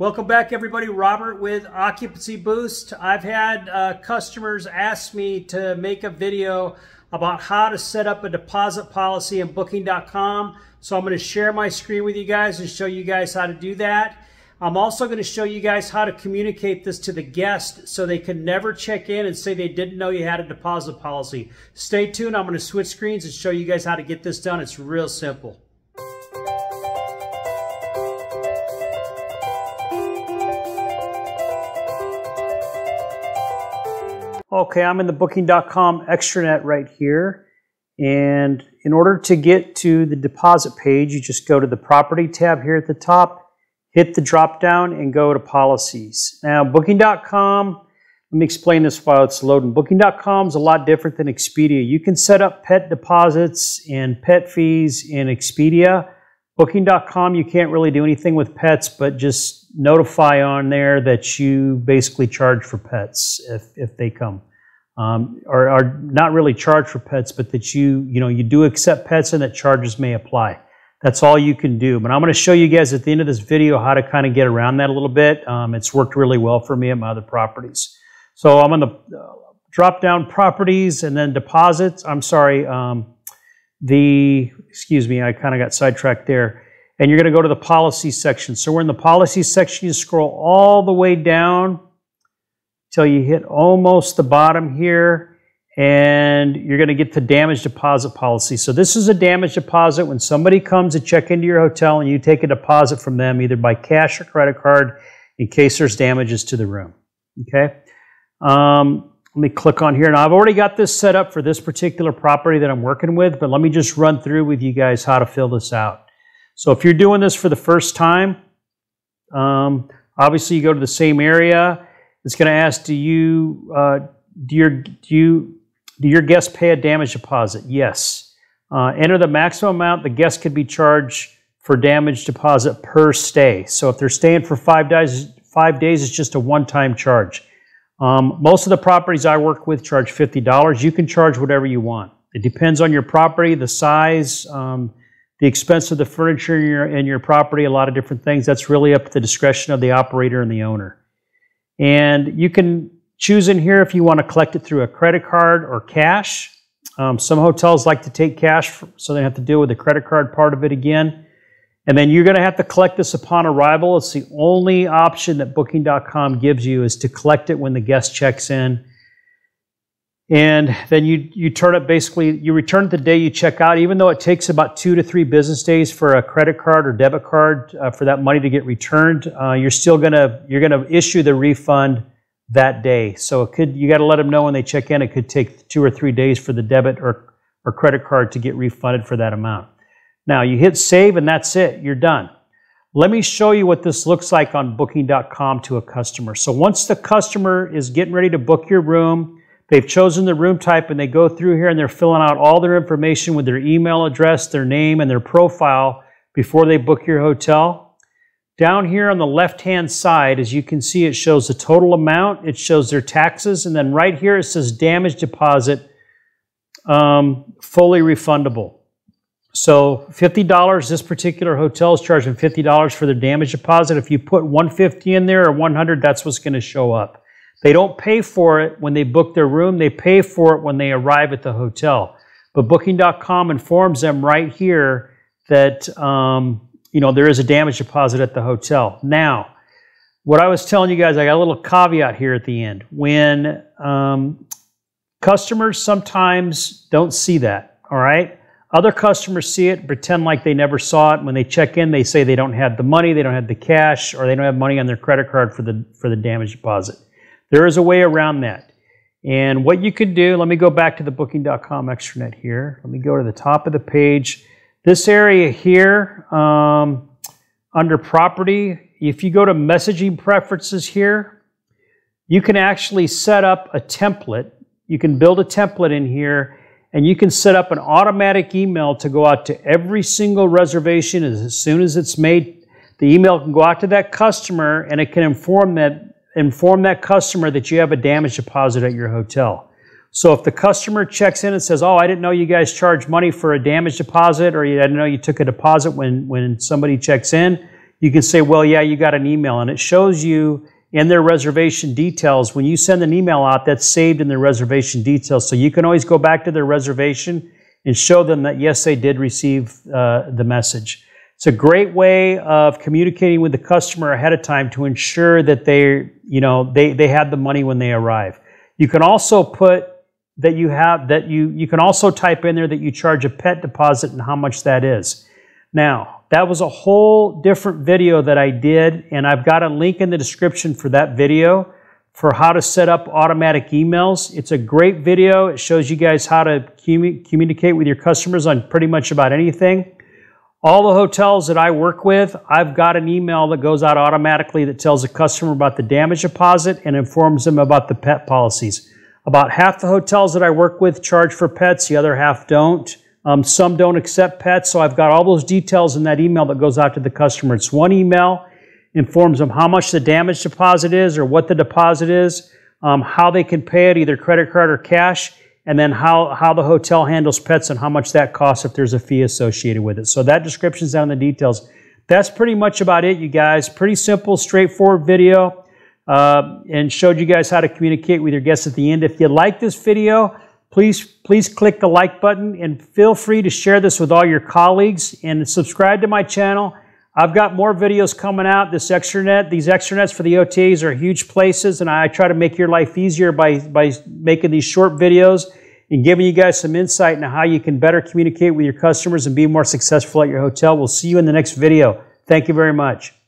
Welcome back, everybody. Robert with Occupancy Boost. I've had uh, customers ask me to make a video about how to set up a deposit policy in Booking.com. So I'm going to share my screen with you guys and show you guys how to do that. I'm also going to show you guys how to communicate this to the guest so they can never check in and say they didn't know you had a deposit policy. Stay tuned. I'm going to switch screens and show you guys how to get this done. It's real simple. Okay, I'm in the booking.com extranet right here. And in order to get to the deposit page, you just go to the property tab here at the top, hit the drop down and go to policies. Now, booking.com, let me explain this while it's loading. Booking.com is a lot different than Expedia. You can set up pet deposits and pet fees in Expedia. Booking.com, you can't really do anything with pets, but just notify on there that you basically charge for pets if, if they come. Um, or are not really charged for pets, but that you, you know, you do accept pets and that charges may apply. That's all you can do. But I'm going to show you guys at the end of this video how to kind of get around that a little bit. Um, it's worked really well for me at my other properties. So I'm on the uh, drop down properties and then deposits. I'm sorry, um, the, excuse me, I kind of got sidetracked there. And you're going to go to the policy section. So we're in the policy section. You scroll all the way down till you hit almost the bottom here. And you're going to get the damage deposit policy. So this is a damage deposit when somebody comes to check into your hotel and you take a deposit from them either by cash or credit card in case there's damages to the room. Okay. Um, let me click on here. Now, I've already got this set up for this particular property that I'm working with, but let me just run through with you guys how to fill this out. So if you're doing this for the first time, um, obviously you go to the same area. It's going to ask, do you, uh, do, your, do, you, do your guests pay a damage deposit? Yes. Uh, enter the maximum amount the guest could be charged for damage deposit per stay. So if they're staying for five days, five days, it's just a one-time charge. Um, most of the properties I work with charge $50. You can charge whatever you want. It depends on your property, the size, um, the expense of the furniture in your, in your property, a lot of different things. That's really up to the discretion of the operator and the owner. And you can choose in here if you want to collect it through a credit card or cash. Um, some hotels like to take cash, so they have to deal with the credit card part of it again. And then you're going to have to collect this upon arrival. It's the only option that Booking.com gives you is to collect it when the guest checks in. And then you, you turn it basically, you return it the day you check out, even though it takes about two to three business days for a credit card or debit card uh, for that money to get returned. Uh, you're still to, you're to issue the refund that day. So it could, you got to let them know when they check in, it could take two or three days for the debit or, or credit card to get refunded for that amount. Now you hit save and that's it, you're done. Let me show you what this looks like on booking.com to a customer. So once the customer is getting ready to book your room, they've chosen the room type and they go through here and they're filling out all their information with their email address, their name, and their profile before they book your hotel. Down here on the left-hand side, as you can see, it shows the total amount, it shows their taxes, and then right here it says damage deposit, um, fully refundable. So $50, this particular hotel is charging $50 for their damage deposit. If you put 150 in there or 100, that's what's going to show up. They don't pay for it when they book their room. They pay for it when they arrive at the hotel. But Booking.com informs them right here that um, you know there is a damage deposit at the hotel. Now, what I was telling you guys, I got a little caveat here at the end. When um, customers sometimes don't see that, all right? Other customers see it, pretend like they never saw it. When they check in, they say they don't have the money, they don't have the cash, or they don't have money on their credit card for the, for the damage deposit. There is a way around that. And what you could do, let me go back to the booking.com extranet here. Let me go to the top of the page. This area here, um, under property, if you go to messaging preferences here, you can actually set up a template. You can build a template in here and you can set up an automatic email to go out to every single reservation as soon as it's made. The email can go out to that customer and it can inform that inform that customer that you have a damage deposit at your hotel. So if the customer checks in and says, "Oh, I didn't know you guys charge money for a damage deposit, or I didn't know you took a deposit when when somebody checks in," you can say, well, yeah, you got an email, and it shows you in their reservation details. When you send an email out, that's saved in their reservation details. So you can always go back to their reservation and show them that, yes, they did receive uh, the message. It's a great way of communicating with the customer ahead of time to ensure that they, you know, they, they had the money when they arrive. You can also put that you have that you you can also type in there that you charge a pet deposit and how much that is. Now, that was a whole different video that I did, and I've got a link in the description for that video for how to set up automatic emails. It's a great video. It shows you guys how to communicate with your customers on pretty much about anything. All the hotels that I work with, I've got an email that goes out automatically that tells the customer about the damage deposit and informs them about the pet policies. About half the hotels that I work with charge for pets, the other half don't. Um, some don't accept pets, so I've got all those details in that email that goes out to the customer. It's one email, informs them how much the damage deposit is or what the deposit is, um, how they can pay it, either credit card or cash, and then how, how the hotel handles pets and how much that costs if there's a fee associated with it. So that description's down in the details. That's pretty much about it, you guys. Pretty simple, straightforward video. Uh, and showed you guys how to communicate with your guests at the end. If you like this video, Please, please click the like button and feel free to share this with all your colleagues and subscribe to my channel. I've got more videos coming out. This extranet, these extranets for the OTAs are huge places, and I try to make your life easier by, by making these short videos and giving you guys some insight into how you can better communicate with your customers and be more successful at your hotel. We'll see you in the next video. Thank you very much.